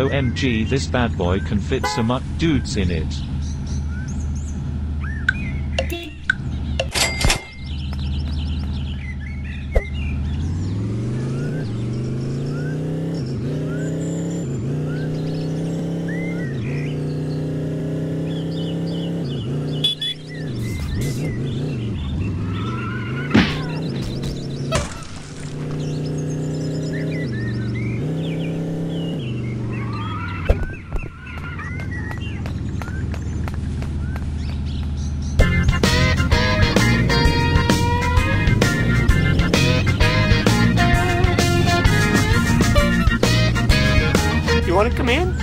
OMG this bad boy can fit so much dudes in it. Want to come in?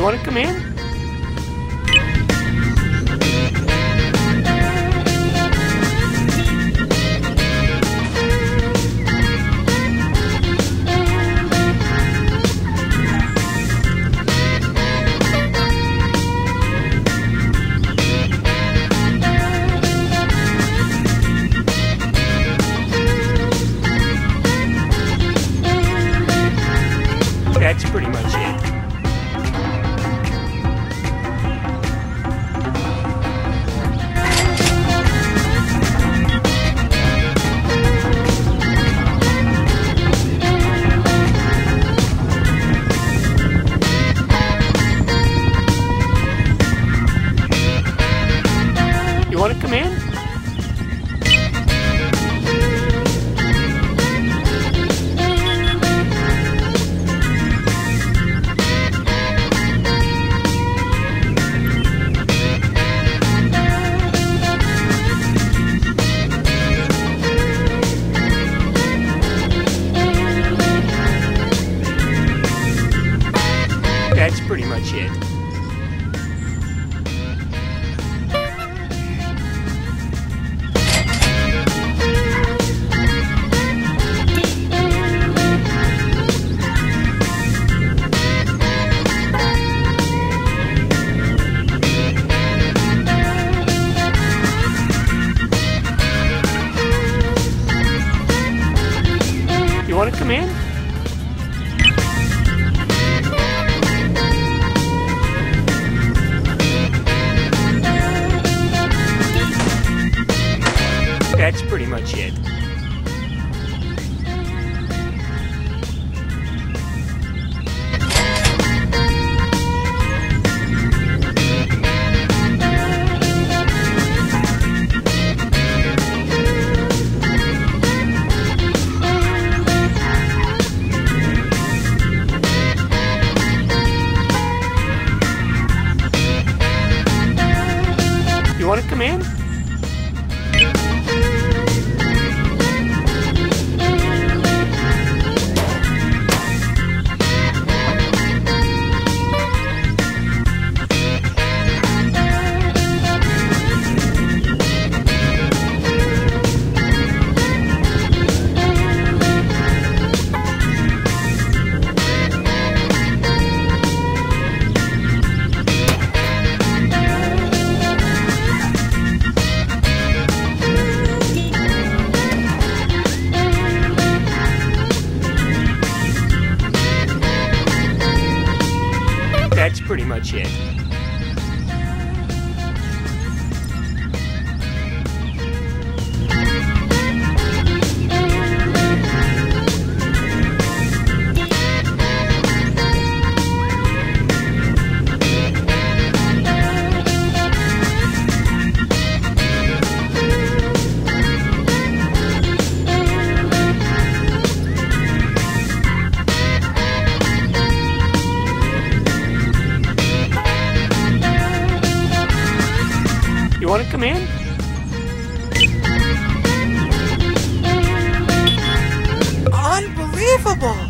You want to come in? You You pretty much it. Want to come in? Unbelievable!